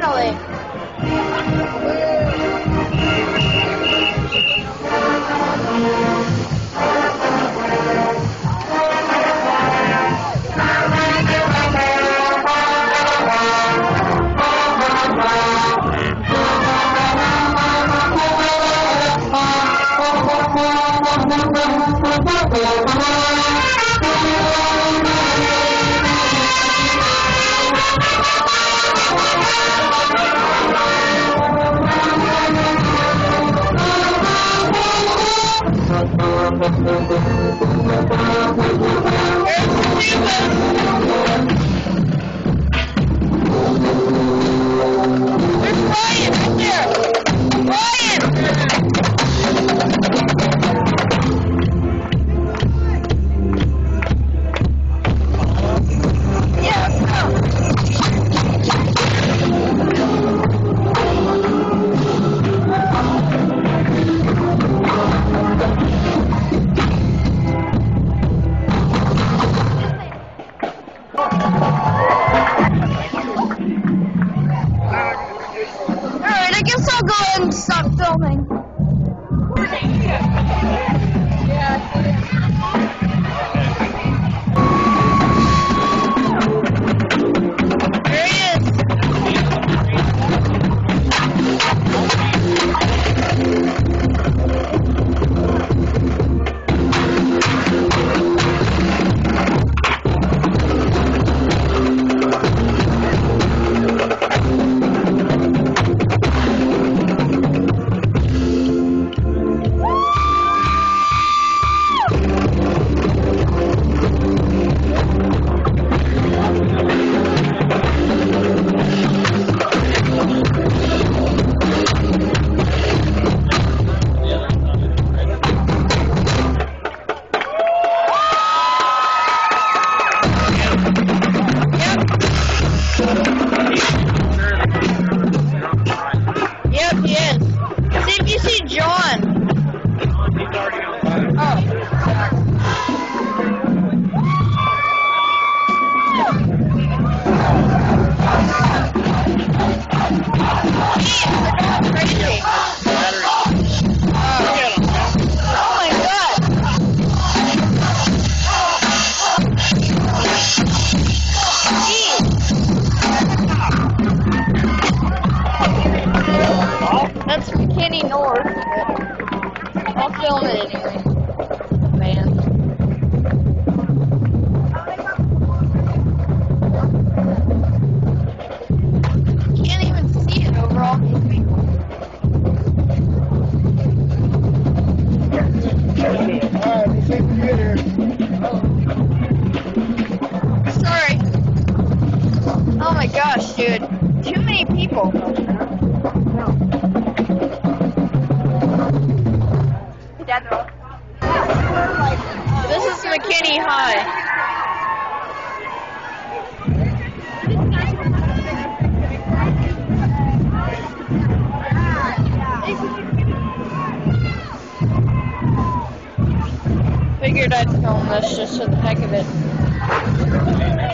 finally. There's stop filming. Oh That's McKinney North. I'll film it anyway. This is McKinney High. Figured I'd film this just for the heck of it.